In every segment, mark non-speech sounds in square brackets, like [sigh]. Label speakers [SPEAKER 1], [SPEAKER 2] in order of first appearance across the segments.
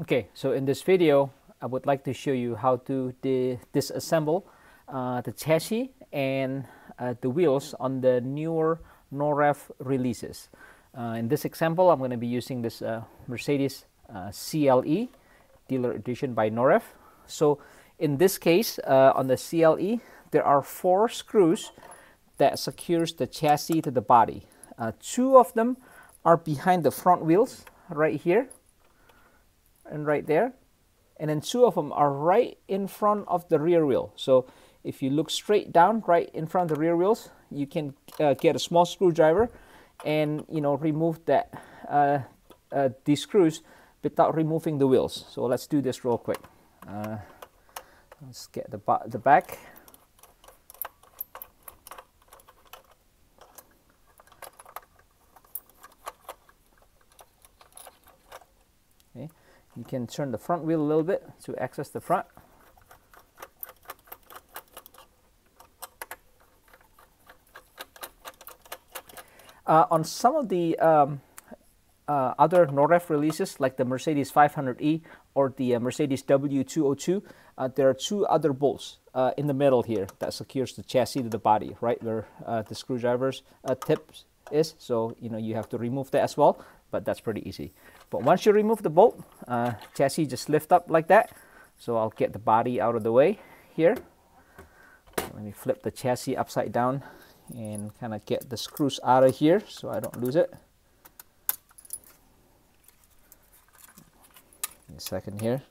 [SPEAKER 1] Okay, so in this video, I would like to show you how to disassemble uh, the chassis and uh, the wheels on the newer Norev releases. Uh, in this example, I'm going to be using this uh, Mercedes uh, CLE dealer edition by Norev. So in this case, uh, on the CLE, there are four screws that secures the chassis to the body. two of them are behind the front wheels right here and right there. And then two of them are right in front of the rear wheel. So if you look straight down right in front of the rear wheels, you can uh, get a small screwdriver and you know remove that uh, uh, these screws without removing the wheels. So let's do this real quick. Uh, let's get the, the back. You can turn the front wheel a little bit to access the front. Uh, on some of the um, uh, other Norev releases, like the Mercedes 500E or the uh, Mercedes W202, uh, there are two other bolts uh, in the middle here that secures the chassis to the body, right where uh, the screwdriver's tip is. So you know you have to remove that as well but that's pretty easy. But once you remove the bolt, uh, chassis just lift up like that. So I'll get the body out of the way here. Let me flip the chassis upside down and kind of get the screws out of here so I don't lose it. In a second here.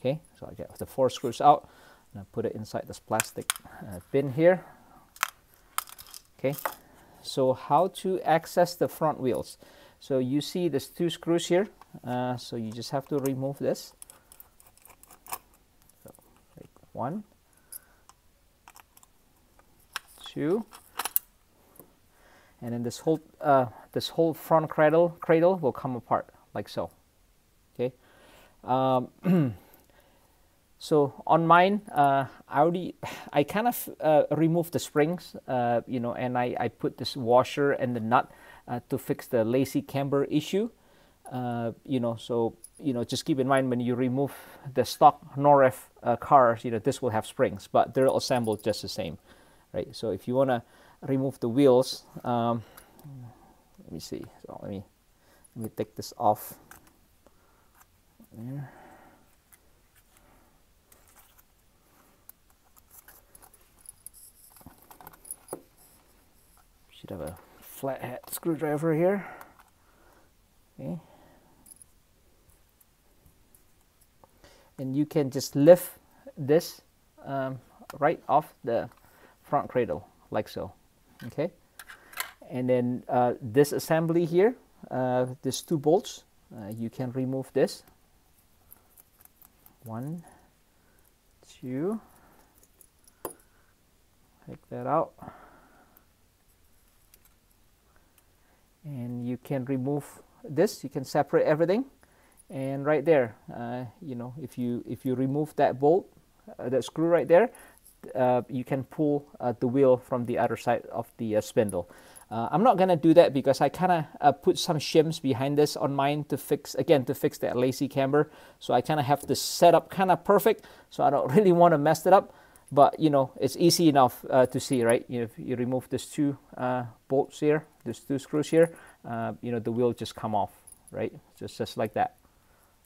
[SPEAKER 1] Okay, so I get the four screws out and I put it inside this plastic uh, bin here. Okay, so how to access the front wheels. So you see there's two screws here. Uh, so you just have to remove this. So like one, two, and then this whole uh, this whole front cradle cradle will come apart like so. Okay. Um, [clears throat] so on mine, uh, I already I kind of uh, removed the springs, uh, you know, and I I put this washer and the nut uh, to fix the lazy camber issue. Uh, you know, so you know, just keep in mind when you remove the stock Norev uh, cars, you know, this will have springs, but they're assembled just the same, right? So if you want to remove the wheels, um, let me see. So let me let me take this off. There. Should have a flathead screwdriver here. Okay. And you can just lift this um, right off the front cradle like so. Okay. And then uh, this assembly here, uh, these two bolts, uh, you can remove this. One, two, take that out. and you can remove this. You can separate everything. And right there uh, you know if you if you remove that bolt uh, that screw right there uh, you can pull uh, the wheel from the other side of the uh, spindle. Uh, I'm not gonna do that because I kind of put some shims behind this on mine to fix again to fix that lazy camber. So I kind of have this set up kind of perfect. So I don't [laughs] really want to mess it up but you know it's easy enough uh, to see right? You know, if you remove these two uh, bolts here these two screws here uh, you know the wheel just come off right? Just just like that.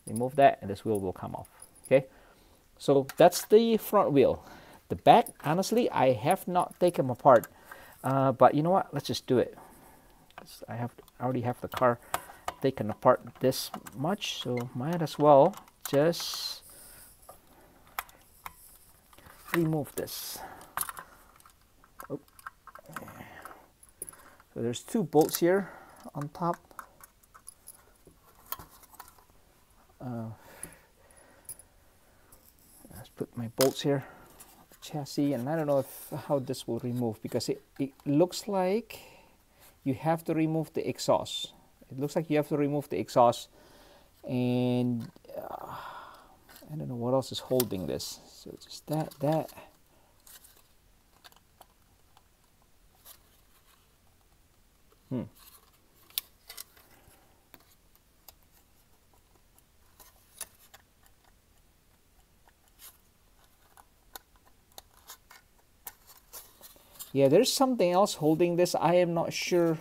[SPEAKER 1] Remove that and this wheel will come off okay? So that's the front wheel. The back honestly I have not taken apart. Uh, but you know what? Let's just do it. I have I already have the car taken apart this much so might as well just remove this. So there's two bolts here on top. Uh, let's put my bolts here, chassis, and I don't know if how this will remove because it, it looks like you have to remove the exhaust. It looks like you have to remove the exhaust and I don't know what else is holding this. So just that, that. Hmm. Yeah, there's something else holding this. I am not sure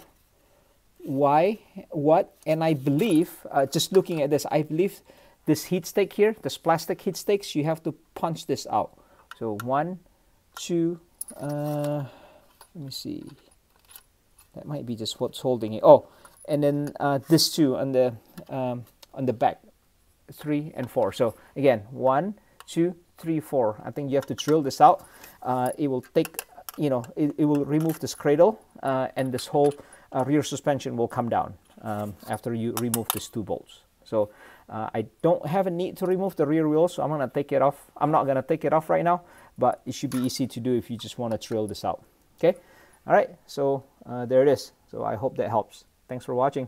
[SPEAKER 1] why, what, and I believe, uh, just looking at this, I believe this heat stake here this plastic heat stakes you have to punch this out. So one two uh, let me see. That might be just what's holding it. Oh and then uh, this two on the um, on the back. Three and four. So again one two three four. I think you have to drill this out. Uh, it will take you know it, it will remove this cradle uh, and this whole uh, rear suspension will come down um, after you remove these two bolts so uh, I don't have a need to remove the rear wheel so I'm gonna take it off. I'm not gonna take it off right now but it should be easy to do if you just want to drill this out. Okay? All right. So uh, there it is. So I hope that helps. Thanks for watching